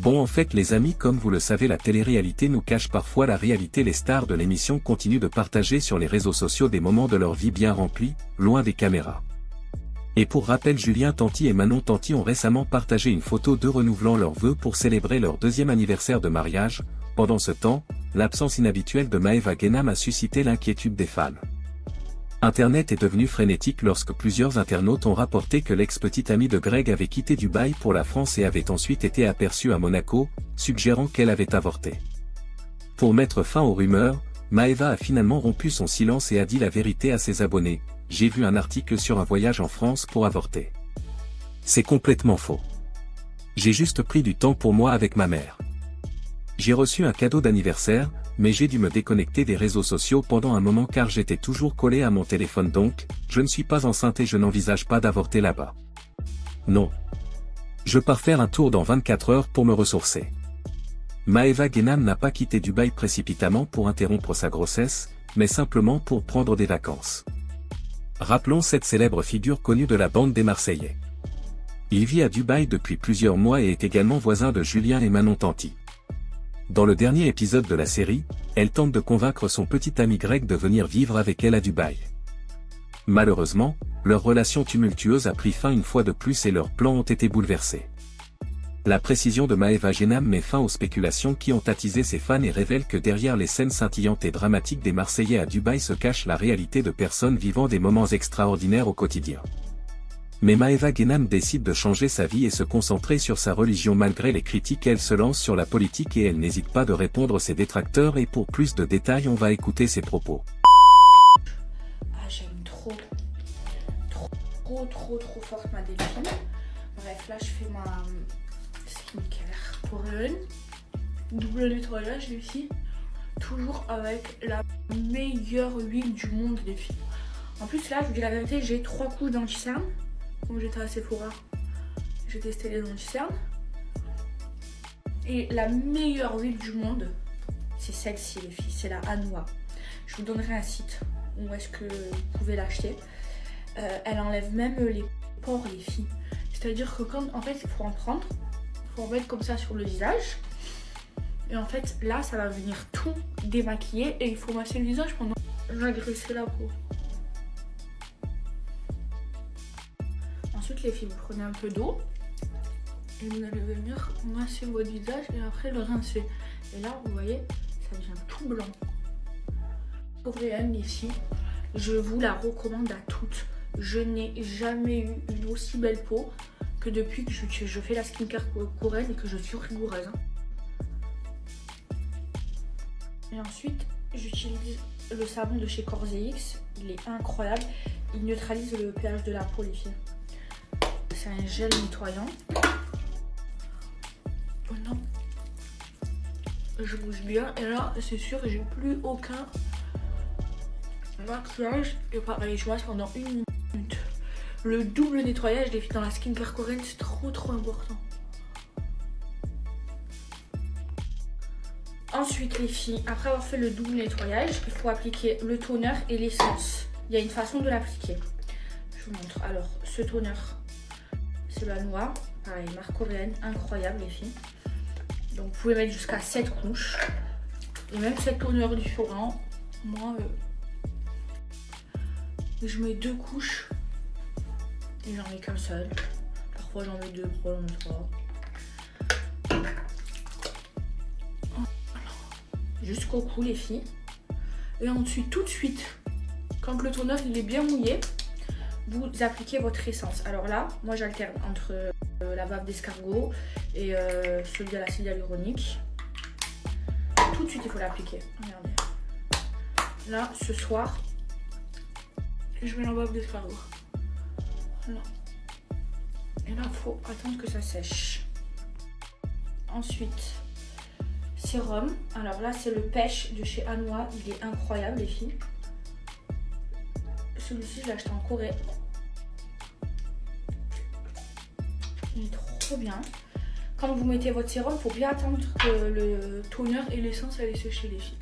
Bon en fait les amis comme vous le savez la télé-réalité nous cache parfois la réalité les stars de l'émission continuent de partager sur les réseaux sociaux des moments de leur vie bien remplis, loin des caméras. Et pour rappel Julien Tanti et Manon Tanti ont récemment partagé une photo d'eux renouvelant leurs vœux pour célébrer leur deuxième anniversaire de mariage, pendant ce temps, l'absence inhabituelle de Maeva Genam a suscité l'inquiétude des fans. Internet est devenu frénétique lorsque plusieurs internautes ont rapporté que l'ex-petite amie de Greg avait quitté Dubaï pour la France et avait ensuite été aperçue à Monaco, suggérant qu'elle avait avorté. Pour mettre fin aux rumeurs, Maeva a finalement rompu son silence et a dit la vérité à ses abonnés, j'ai vu un article sur un voyage en France pour avorter. C'est complètement faux. J'ai juste pris du temps pour moi avec ma mère. J'ai reçu un cadeau d'anniversaire, mais j'ai dû me déconnecter des réseaux sociaux pendant un moment car j'étais toujours collé à mon téléphone donc, je ne suis pas enceinte et je n'envisage pas d'avorter là-bas. Non. Je pars faire un tour dans 24 heures pour me ressourcer. Maeva Genam n'a pas quitté Dubaï précipitamment pour interrompre sa grossesse, mais simplement pour prendre des vacances. Rappelons cette célèbre figure connue de la bande des Marseillais. Il vit à Dubaï depuis plusieurs mois et est également voisin de Julien et Manon Tanti. Dans le dernier épisode de la série, elle tente de convaincre son petit ami grec de venir vivre avec elle à Dubaï. Malheureusement, leur relation tumultueuse a pris fin une fois de plus et leurs plans ont été bouleversés. La précision de Maeva Genam met fin aux spéculations qui ont attisé ses fans et révèle que derrière les scènes scintillantes et dramatiques des Marseillais à Dubaï se cache la réalité de personnes vivant des moments extraordinaires au quotidien. Mais Maeva Genam décide de changer sa vie et se concentrer sur sa religion malgré les critiques elle se lance sur la politique et elle n'hésite pas de répondre ses détracteurs et pour plus de détails on va écouter ses propos. Ah j'aime trop, trop, trop, trop, trop forte ma défile. Bref, là je fais ma skincare pour une double nettoyage les filles. Toujours avec la meilleure huile du monde les filles. En plus là, je vous dis la vérité, j'ai trois coups d'anti-cerne j'étais à Sephora, j'ai testé les anti-cernes. Et la meilleure huile du monde, c'est celle-ci les filles, c'est la Anoa. Je vous donnerai un site où est-ce que vous pouvez l'acheter. Euh, elle enlève même les pores les filles. C'est-à-dire que quand en fait il faut en prendre, il faut en mettre comme ça sur le visage. Et en fait là ça va venir tout démaquiller et il faut masser le visage pendant agresser la peau. Les filles, vous prenez un peu d'eau et vous allez venir masser votre visage et après le rincer. Et là, vous voyez, ça devient tout blanc. Coréenne ici, je vous la recommande à toutes. Je n'ai jamais eu une aussi belle peau que depuis que je, fais la skincare coréenne et que je suis rigoureuse. Hein. Et ensuite, j'utilise le savon de chez X Il est incroyable. Il neutralise le pH de la peau, les filles c'est un gel nettoyant. Oh non. Je bouge bien. Et là, c'est sûr, j'ai plus aucun maquillage. Et pareil, je vois pendant une minute. Le double nettoyage des filles dans la skincare coréenne, c'est trop trop important. Ensuite, les filles, après avoir fait le double nettoyage, il faut appliquer le toner et l'essence. Il y a une façon de l'appliquer. Je vous montre. Alors, ce toner, c'est la noire. Pareil, marque coréenne, incroyable les filles. Donc vous pouvez mettre jusqu'à 7 couches. Et même cette tournure différent. Moi, euh, je mets deux couches. Et j'en mets qu'un seul. Parfois j'en mets deux, parfois j'en mets trois. Jusqu'au cou les filles. Et ensuite, tout de suite, quand le toner il est bien mouillé, vous appliquez votre essence. Alors là, moi j'alterne entre euh, la bave d'escargot et euh, celui à l'acide hyaluronique. Tout de suite, il faut l'appliquer. Regardez. Là, ce soir, je mets la bave d'escargot. Et là, il faut attendre que ça sèche. Ensuite, sérum. Alors là, c'est le pêche de chez Anoa. Il est incroyable, les filles. Celui-ci, je l'ai acheté en Corée. Trop bien. Quand vous mettez votre sérum, il faut bien attendre que le toner et l'essence aillent sécher les filles.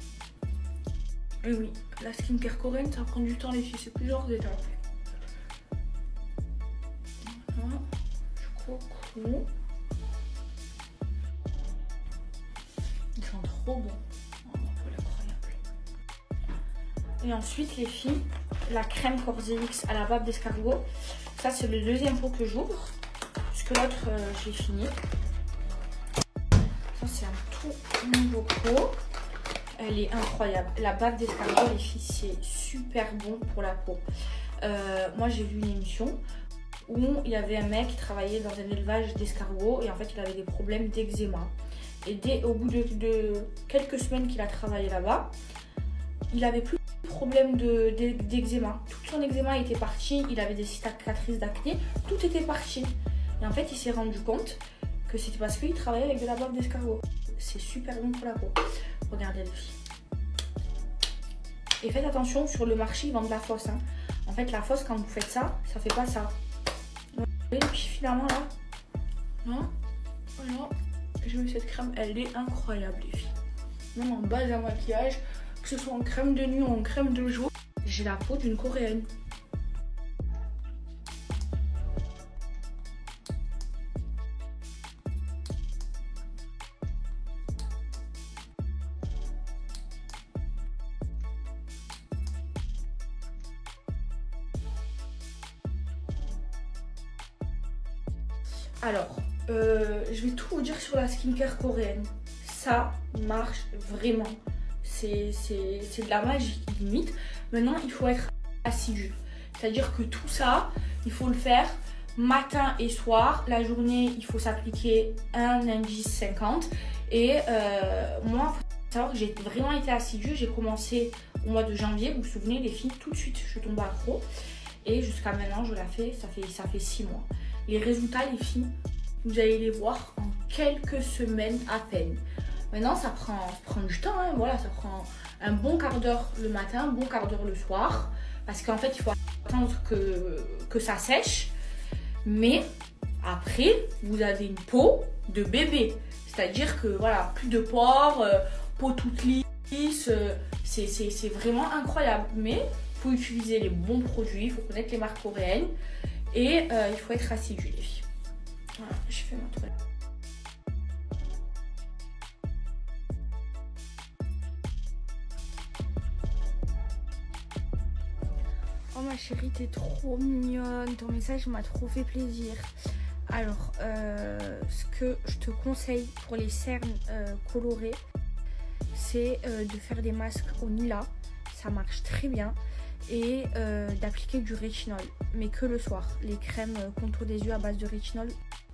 Et oui, la skincare coréenne, ça prend du temps les filles, c'est plusieurs étapes. Voilà, je crois trop bon. Oh, Et ensuite, les filles, la crème Corséix à la bave d'escargot. Ça, c'est le deuxième pot que j'ouvre. L'autre, euh, j'ai fini. Ça, c'est un tout nouveau pot. Elle est incroyable. La bave d'escargot, les filles, c'est super bon pour la peau. Euh, moi, j'ai vu une émission où il y avait un mec qui travaillait dans un élevage d'escargots et en fait, il avait des problèmes d'eczéma. Et dès au bout de, quelques semaines qu'il a travaillé là-bas, il avait plus de problème d'eczéma. Tout son eczéma était parti, il avait des cicatrices d'acné, tout était parti. Et en fait, il s'est rendu compte que c'était parce qu'il travaillait avec de la bave d'escargot. C'est super bon pour la peau. Regardez les filles. Et faites attention, sur le marché, ils vendent la fosse. Hein. En fait, la fosse, quand vous faites ça, ça fait pas ça. Et puis finalement là, non, voilà, j'ai eu cette crème, elle est incroyable les filles. Même en base à maquillage, que ce soit en crème de nuit ou en crème de jour, j'ai la peau d'une coréenne. Skincare coréenne. Ça marche vraiment. C'est de la magie limite. Maintenant, il faut être assidu. C'est-à-dire que tout ça, il faut le faire matin et soir. La journée, il faut s'appliquer un indice 50. Et euh, moi, faut savoir que j'ai vraiment été assidue. J'ai commencé au mois de janvier. Vous vous souvenez, les filles, tout de suite, je tombe accro. Et jusqu'à maintenant, je la fais, ça fait, ça fait six mois. Les résultats, les filles, vous allez les voir en quelques semaines à peine. Maintenant, ça prend, prend du temps, hein. voilà, ça prend un bon quart d'heure le matin, un bon quart d'heure le soir, parce qu'en fait, il faut attendre que, que ça sèche. Mais après, vous avez une peau de bébé, c'est-à-dire que voilà, plus de pores, euh, peau toute lisse, euh, c'est vraiment incroyable. Mais il faut utiliser les bons produits, il faut connaître les marques coréennes. Et euh, il faut être assidu les filles. Oh ma chérie, t'es trop mignonne. Ton message m'a trop fait plaisir. Alors, euh, ce que je te conseille pour les cernes euh, colorées, c'est de faire des masques au Nila. Ça marche très bien et euh, d'appliquer du rétinol, mais que le soir. Les crèmes euh, contour des yeux à base de rétinol,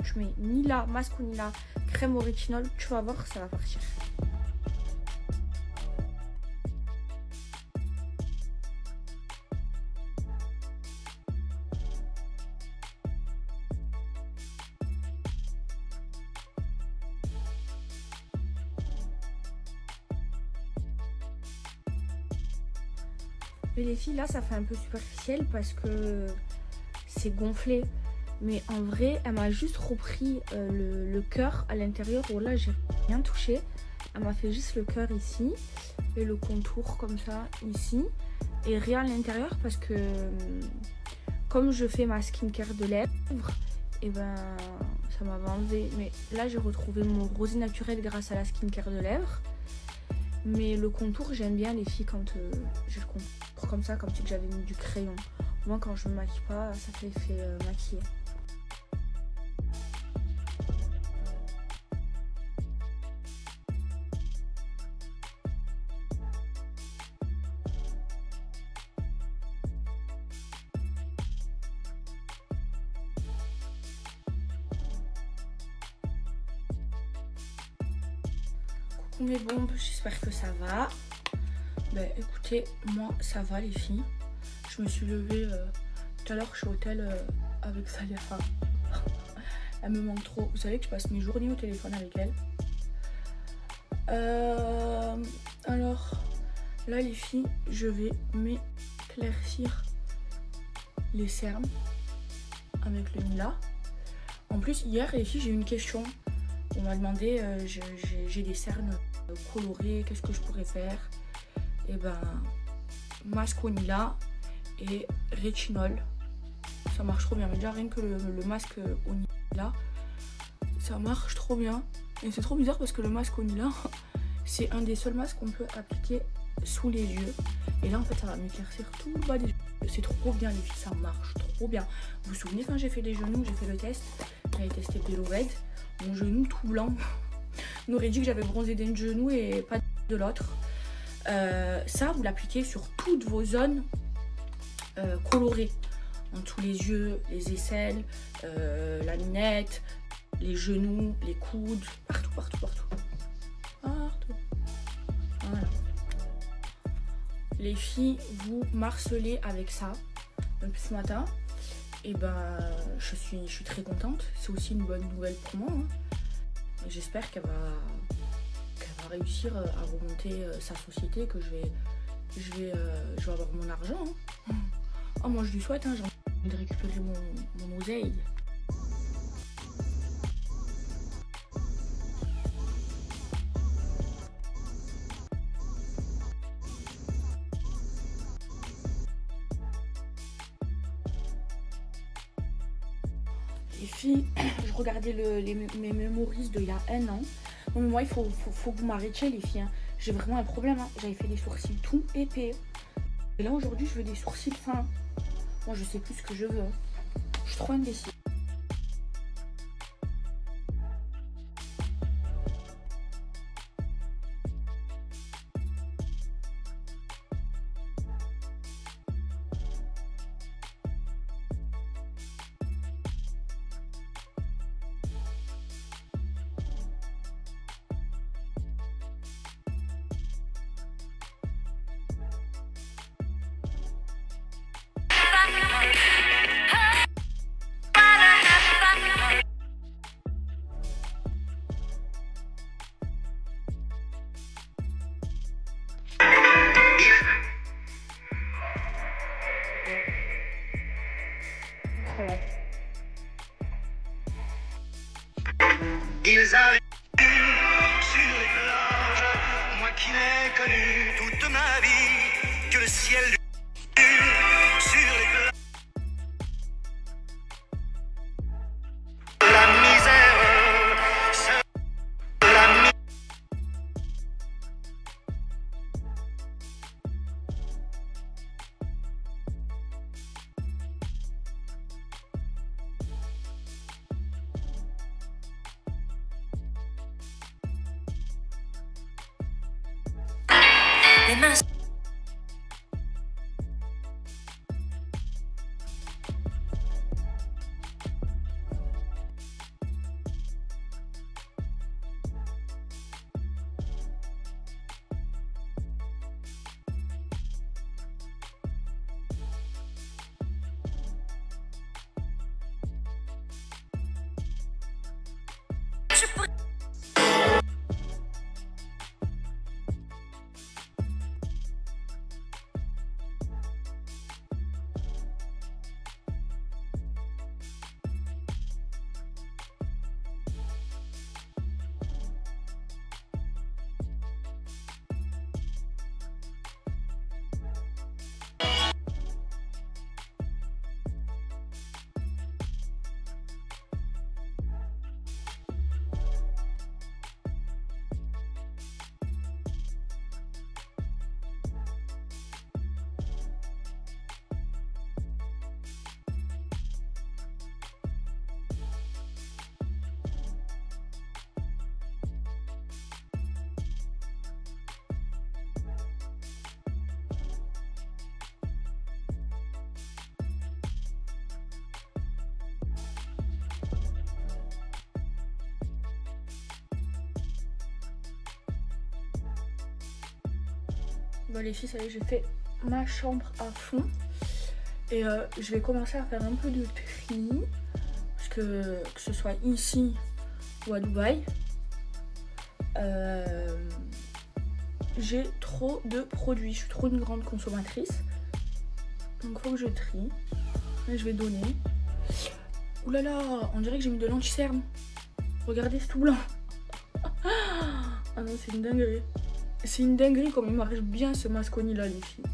tu mets ni là, masque ni là, crème rétinol, tu vas voir, ça va partir. Mais les filles, là, ça fait un peu superficiel parce que c'est gonflé. Mais en vrai, elle m'a juste repris euh, le, cœur à l'intérieur. où là, j'ai rien touché. Elle m'a fait juste le cœur ici. Et le contour comme ça, ici. Et rien à l'intérieur parce que comme je fais ma skincare de lèvres, et eh ben ça m'avait enlevé. Mais là, j'ai retrouvé mon rosé naturel grâce à la skincare de lèvres. Mais le contour, j'aime bien les filles quand euh, je le contour comme ça, comme si j'avais mis du crayon. Moi, quand je me maquille pas, ça fait effet euh, maquillé. Mes bombes, j'espère que ça va. Ben écoutez, moi ça va les filles. Je me suis levée euh, tout à l'heure, je suis au hôtel euh, avec Saliafa. elle me manque trop. Vous savez que je passe mes journées au téléphone avec elle. Euh, alors, là les filles, je vais m'éclaircir les cernes avec le Nila. En plus, hier les filles, j'ai eu une question. On m'a demandé, j'ai des cernes coloré, qu'est-ce que je pourrais faire? Et eh ben, masque au Nila et rétinol. Ça marche trop bien. Mais déjà, rien que le, masque au Nila, ça marche trop bien. Et c'est trop bizarre parce que le masque au Nila, C'est un des seuls masques qu'on peut appliquer sous les yeux. Et là, en fait, ça va m'éclaircir tout le bas des yeux. C'est trop bien, les filles, ça marche trop bien. Vous vous souvenez quand j'ai fait les genoux, j'ai fait le test J'avais testé Red. Mon genou tout blanc. On aurait dit que j'avais bronzé d'un genou et pas de l'autre. Euh, ça, vous l'appliquez sur toutes vos zones euh, colorées. En tous les yeux, les aisselles, euh, la minette, les genoux, les coudes, partout, partout, partout. Partout. Voilà. Les filles, vous marcelez avec ça. Depuis ce matin, et eh ben, je suis, je suis très contente. C'est aussi une bonne nouvelle pour moi. Hein. J'espère qu'elle va, réussir à remonter euh, sa société, que je vais, je euh, avoir mon argent. Hein. Oh, moi je lui souhaite, hein, j'ai envie de récupérer mon, mon. Les, mes mémoristes d'il y a un an. moi, il faut, que vous m'arrêtiez, les filles. Hein. J'ai vraiment un problème. Hein. J'avais fait des sourcils tout épais. Et là, aujourd'hui, je veux des sourcils fins. Moi, je sais plus ce que je veux. Hein. Je suis trop indécise. Les filles, ça y est, j'ai fait ma chambre à fond. Et euh, je vais commencer à faire un peu de tri. Parce que, que ce soit ici ou à Dubaï. Euh, j'ai trop de produits. Je suis trop une grande consommatrice. Donc faut que je trie. Et je vais donner. Ouh là là, on dirait que j'ai mis de l'anti-cerne. Regardez, c'est tout blanc. ah non, c'est une dinguerie. C'est une dinguerie comme il m'arrive bien ce masconi là les filles.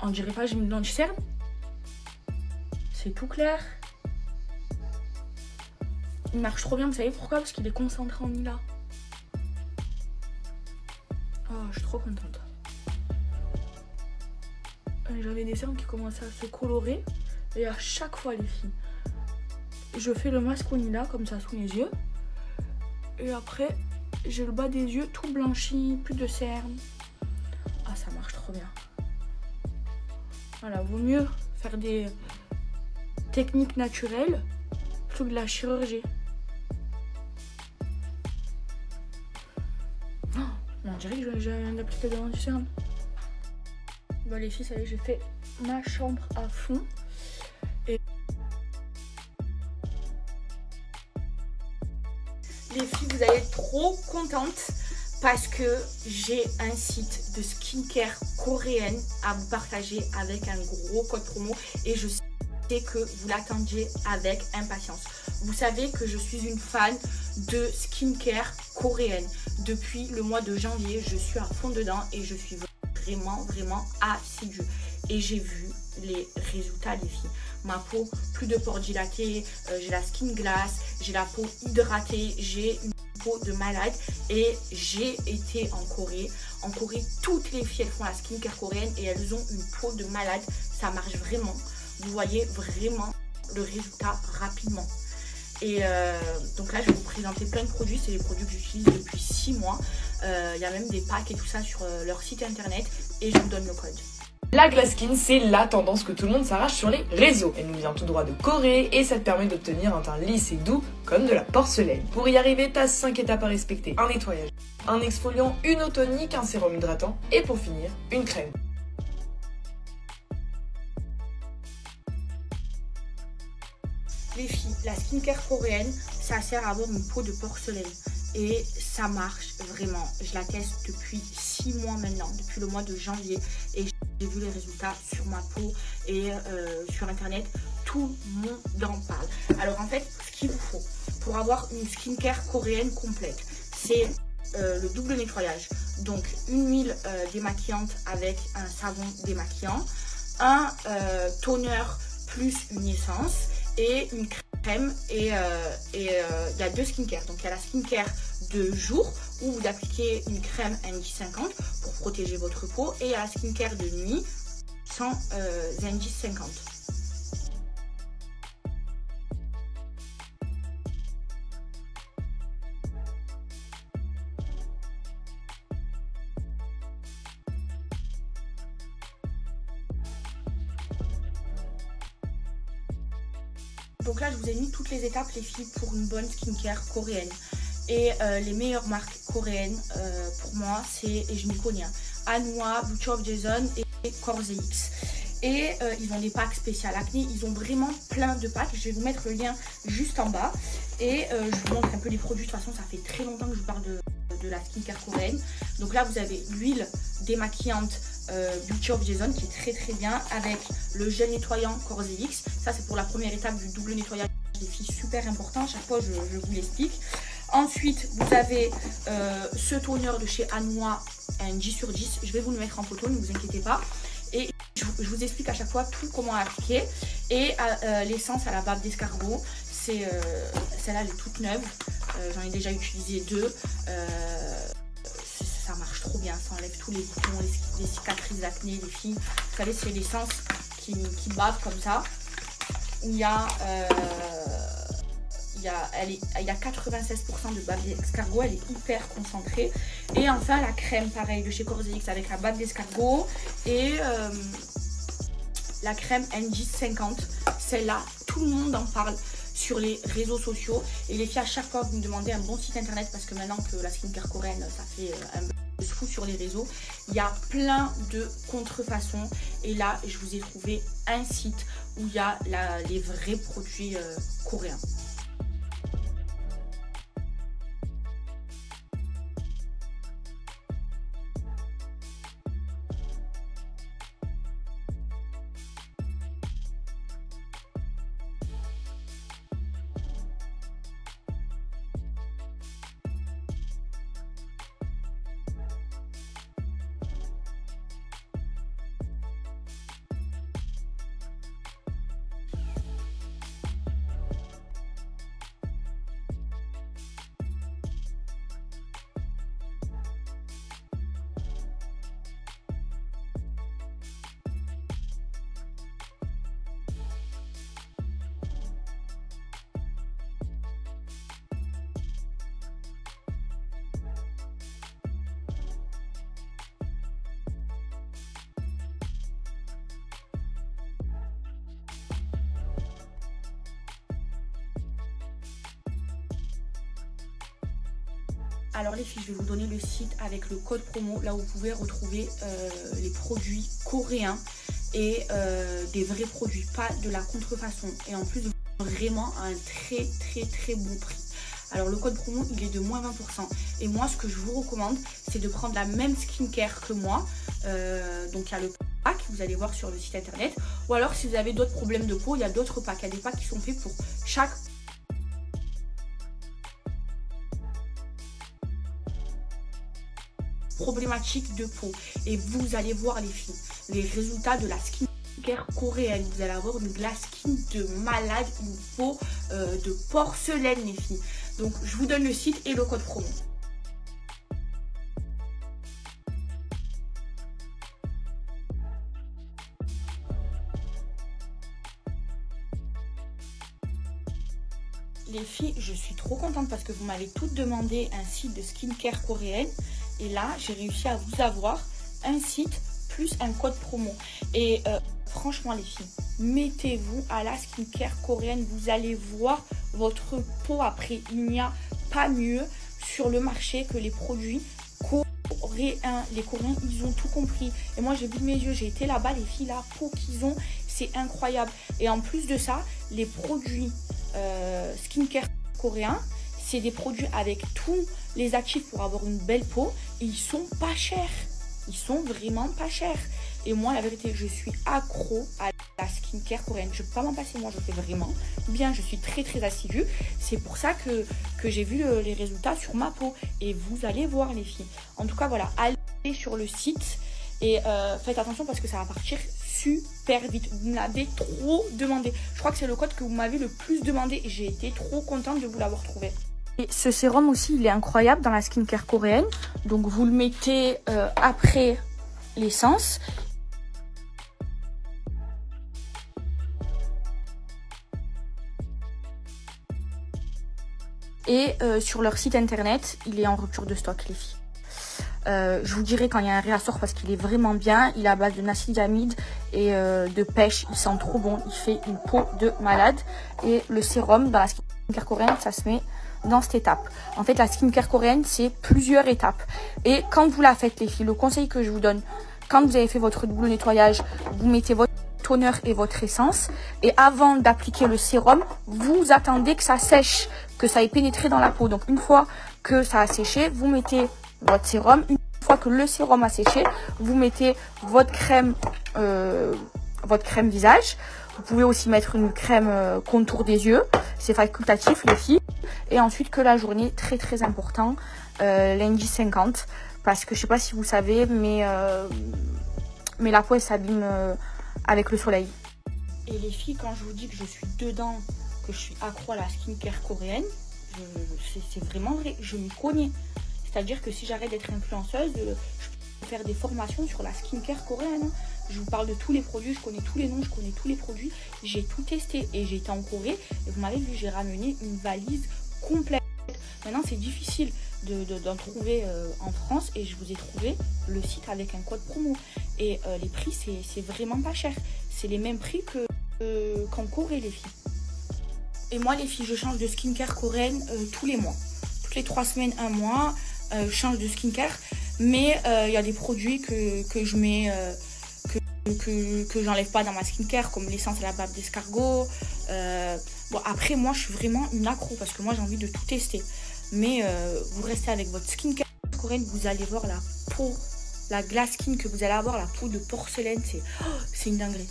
On dirait pas j'ai mis de l'anti-cerne C'est tout clair. il marche trop bien. Vous savez pourquoi? Parce qu'il est concentré en lilas. Oh, je suis trop contente. J'avais des cernes qui commençaient à se colorer. Et à chaque fois, les filles, je fais le masque au comme ça sous mes yeux. Et après, j'ai le bas des yeux tout blanchi, plus de cernes. Ah, ça marche trop bien. Voilà, vaut mieux faire des techniques naturelles plutôt que de la chirurgie. Oh, on dirait que j'ai viens d'appliquer devant du cerne. Bon les filles, ça y est, j'ai fait ma chambre à fond. Les filles, vous allez être trop contentes parce que j'ai un site de skincare coréenne à vous partager avec un gros code promo et je sais que vous l'attendiez avec impatience. Vous savez que je suis une fan de skincare coréenne. Depuis le mois de janvier, je suis à fond dedans et je suis vraiment, vraiment assidue. Et j'ai vu les résultats des filles. Ma peau, plus de pores dilatés, euh, j'ai la skin glass, j'ai la peau hydratée, j'ai une peau de malade et j'ai été en Corée. En Corée, toutes les filles elles font la skincare coréenne et elles ont une peau de malade. Ça marche vraiment. Vous voyez vraiment le résultat rapidement. Et euh, donc là, je vais vous présenter plein de produits. C'est des produits que j'utilise depuis 6 mois. Euh, il y a même des packs et tout ça sur leur site internet. Et je vous donne le code. La glass skin, c'est la tendance que tout le monde s'arrache sur les réseaux. Elle nous vient tout droit de Corée et ça te permet d'obtenir un teint lisse et doux comme de la porcelaine. Pour y arriver, t'as 5 étapes à respecter. Un nettoyage, un exfoliant, une eau tonique, un sérum hydratant et pour finir, une crème. Les filles, la skincare coréenne, ça sert à avoir une peau de porcelaine. Et ça marche vraiment. Je la teste depuis 6 mois maintenant, depuis le mois de janvier. Et j'ai vu les résultats sur ma peau et euh, sur internet. Tout le monde en parle. Alors en fait, ce qu'il vous faut pour avoir une skincare coréenne complète, c'est euh, le double nettoyage. Donc une huile euh, démaquillante avec un savon démaquillant, un toner plus une essence et une crème crème et euh, euh, il y a deux skincare. Donc il y a la skincare de jour où vous appliquez une crème NG50 pour protéger votre peau et il y a la skincare de nuit sans euh, NG50. Donc là, je vous ai mis toutes les étapes, les filles, pour une bonne skincare coréenne. Et euh, les meilleures marques coréennes, euh, pour moi, c'est, et je m'y connais, hein, Anua, of Jason et Corzex. Et euh, ils ont des packs spécial acné. Ils ont vraiment plein de packs. Je vais vous mettre le lien juste en bas. Et je vous montre un peu les produits. De toute façon, ça fait très longtemps que je parle de, de la skincare coréenne. Donc là, vous avez l'huile démaquillante euh, Beauty of Jason qui est très très bien avec le gel nettoyant X. Ça c'est pour la première étape du double nettoyage des filles, super important. Chaque fois je, vous l'explique. Ensuite vous avez euh, ce toner de chez Anois, un 10 sur 10. Je vais vous le mettre en photo, ne vous inquiétez pas. Et je, vous explique à chaque fois tout comment appliquer. Et euh, l'essence à la bave d'escargot, c'est celle-là elle est toute neuve. J'en ai déjà utilisé deux ça marche trop bien, ça enlève tous les boutons, les, cicatrices d'acné des filles. Vous savez, c'est l'essence qui, qui bave comme ça. Il y a, euh, il y a, elle est, il y a 96% de bave d'escargot, elle est hyper concentrée. Et enfin, la crème, pareil, de chez Corzex avec la bave d'escargot. Et euh, la crème NG50, celle-là, tout le monde en parle sur les réseaux sociaux. Et les filles, à chaque fois, vous me demandez un bon site internet parce que maintenant que la skincare coréenne, ça fait euh, un fou sur les réseaux. Il y a plein de contrefaçons. Et là, je vous ai trouvé un site où il y a les vrais produits euh, coréens. Alors les filles, je vais vous donner le site avec le code promo, là où vous pouvez retrouver euh, les produits coréens et euh, des vrais produits, pas de la contrefaçon. Et en plus, vraiment un très très très bon prix. Alors le code promo, il est de moins 20%. Et moi, ce que je vous recommande, c'est de prendre la même skincare que moi. Euh, donc il y a le pack, vous allez voir sur le site internet. Ou alors si vous avez d'autres problèmes de peau, il y a d'autres packs. Il y a des packs qui sont faits pour chaque problématique de peau. Et vous allez voir les filles, les résultats de la skincare coréenne. Vous allez avoir une glace skin de malade, une peau euh, de porcelaine les filles. Donc je vous donne le site et le code promo. Les filles, je suis trop contente parce que vous m'avez toutes demandé un site de skincare coréenne. Et là, j'ai réussi à vous avoir un site plus un code promo. Et euh, franchement, les filles, mettez-vous à la skincare coréenne. Vous allez voir votre peau après. Il n'y a pas mieux sur le marché que les produits coréens. Les Coréens, ils ont tout compris. Et moi, j'ai vu mes yeux, j'ai été là-bas, les filles, la peau qu'ils ont, c'est incroyable. Et en plus de ça, les produits euh, skincare coréens, c'est des produits avec tous les actifs pour avoir une belle peau ils sont pas chers. Ils sont vraiment pas chers. Et moi, la vérité, je suis accro à la skincare coréenne. Je peux pas m'en passer. Moi, je fais vraiment bien. Je suis très, très assidue. C'est pour ça que, j'ai vu les résultats sur ma peau. Et vous allez voir, les filles. En tout cas, voilà. Allez sur le site et euh, faites attention parce que ça va partir super vite. Vous me l'avez trop demandé. Je crois que c'est le code que vous m'avez le plus demandé. J'ai été trop contente de vous l'avoir trouvé. Et ce sérum aussi, il est incroyable dans la skincare coréenne. Donc vous le mettez euh, après l'essence. Et euh, sur leur site internet, il est en rupture de stock, les filles. Euh, je vous dirai quand il y a un réassort parce qu'il est vraiment bien. Il est à base de nacidamide et de pêche. Il sent trop bon. Il fait une peau de malade. Et le sérum dans la skincare coréenne, ça se met dans cette étape. En fait, la skincare coréenne, c'est plusieurs étapes. Et quand vous la faites, les filles, le conseil que je vous donne, quand vous avez fait votre double nettoyage, vous mettez votre toner et votre essence. Et avant d'appliquer le sérum, vous attendez que ça sèche, que ça ait pénétré dans la peau. Donc, une fois que ça a séché, vous mettez votre sérum. Une fois que le sérum a séché, vous mettez votre crème, euh, votre crème visage. Vous pouvez aussi mettre une crème euh, contour des yeux. C'est facultatif, les filles. Et ensuite que la journée, très très important, euh, lundi 50. Parce que je sais pas si vous savez, mais, euh, mais la peau s'abîme euh, avec le soleil. Et les filles, quand je vous dis que je suis dedans, que je suis accro à la skincare coréenne, c'est vraiment vrai, je m'y connais. C'est-à-dire que si j'arrête d'être influenceuse, je peux faire des formations sur la skincare coréenne. Je vous parle de tous les produits, je connais tous les noms, je connais tous les produits. J'ai tout testé et j'ai été en Corée. Et vous m'avez vu, j'ai ramené une valise complète. Maintenant, c'est difficile d'en de, trouver euh, en France et je vous ai trouvé le site avec un code promo. Et euh, les prix, c'est vraiment pas cher. C'est les mêmes prix euh, qu'en Corée, les filles. Et moi, les filles, je change de skincare coréenne tous les mois. Toutes les trois semaines, un mois, je change de skincare. Mais il y a des produits que, que je mets que, j'enlève pas dans ma skincare, comme l'essence à la bave d'escargot. Euh, bon, après, moi, je suis vraiment une accro parce que moi, j'ai envie de tout tester. Mais euh, vous restez avec votre skincare coréenne, vous allez voir la peau, la glace skin que vous allez avoir, la peau de porcelaine, c'est oh, une dinguerie.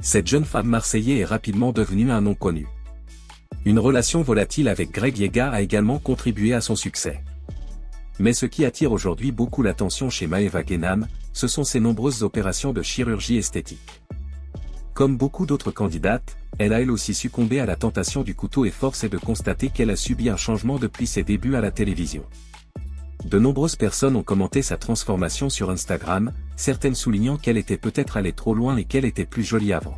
Cette jeune femme marseillaise est rapidement devenue un nom connu. Une relation volatile avec Greg Yega a également contribué à son succès. Mais ce qui attire aujourd'hui beaucoup l'attention chez Maeva Genam, ce sont ses nombreuses opérations de chirurgie esthétique. Comme beaucoup d'autres candidates, elle a elle aussi succombé à la tentation du couteau et force est de constater qu'elle a subi un changement depuis ses débuts à la télévision. De nombreuses personnes ont commenté sa transformation sur Instagram, certaines soulignant qu'elle était peut-être allée trop loin et qu'elle était plus jolie avant.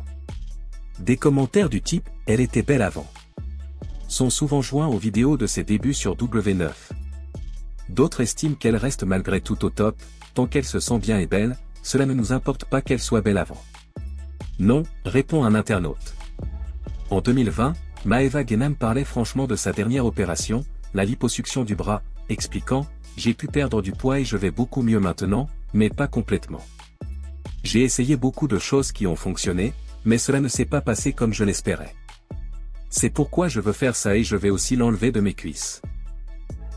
Des commentaires du type « Elle était belle avant » sont souvent joints aux vidéos de ses débuts sur W9. D'autres estiment qu'elle reste malgré tout au top, tant qu'elle se sent bien et belle, cela ne nous importe pas qu'elle soit belle avant. Non, répond un internaute. En 2020, Maeva Genam parlait franchement de sa dernière opération, la liposuction du bras, expliquant j'ai pu perdre du poids et je vais beaucoup mieux maintenant, mais pas complètement. J'ai essayé beaucoup de choses qui ont fonctionné, mais cela ne s'est pas passé comme je l'espérais. C'est pourquoi je veux faire ça et je vais aussi l'enlever de mes cuisses.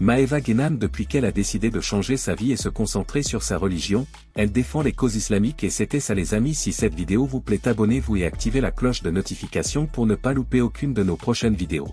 Maeva Genam depuis qu'elle a décidé de changer sa vie et se concentrer sur sa religion, elle défend les causes islamiques et c'était ça les amis si cette vidéo vous plaît abonnez-vous et activez la cloche de notification pour ne pas louper aucune de nos prochaines vidéos.